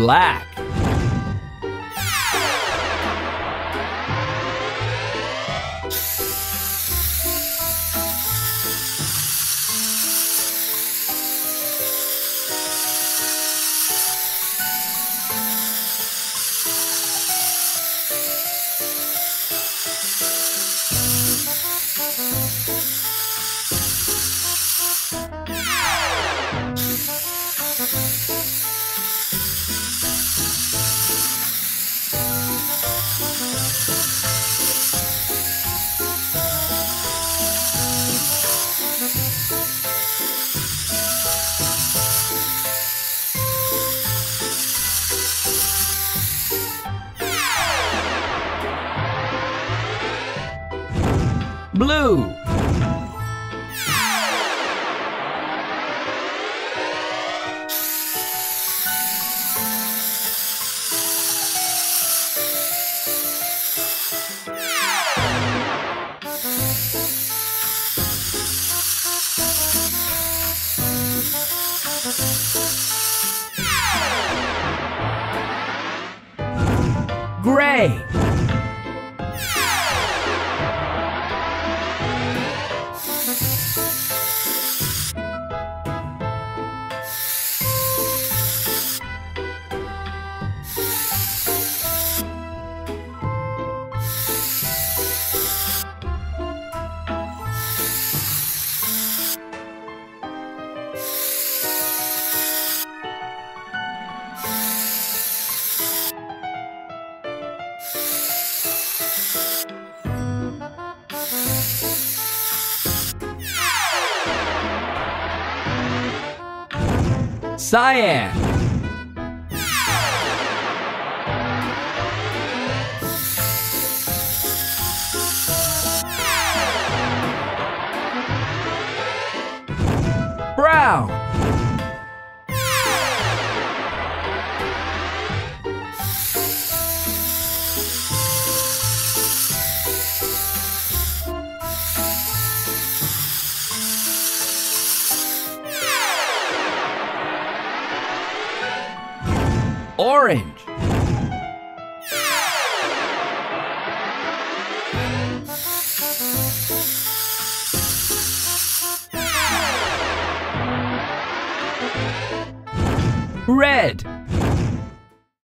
Black. Blue. Gray. Cyan. Brown. Orange. Red.